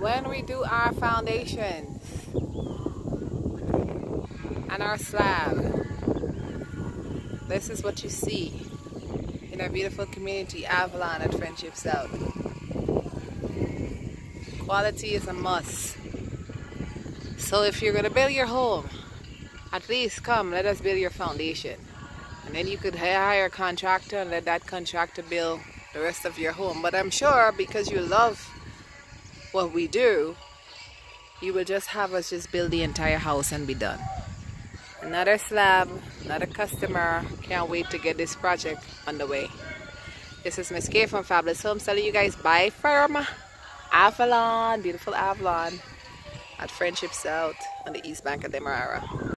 when we do our foundations and our slab, this is what you see in our beautiful community, Avalon at Friendship South. Quality is a must. So if you're to build your home, at least come, let us build your foundation. And then you could hire a contractor and let that contractor build the rest of your home. But I'm sure because you love what we do, you will just have us just build the entire house and be done. Another slab, another customer. Can't wait to get this project underway. This is Miss from Fabulous Homes telling you guys bye from Avalon, beautiful Avalon at Friendship South on the east bank of Demerara.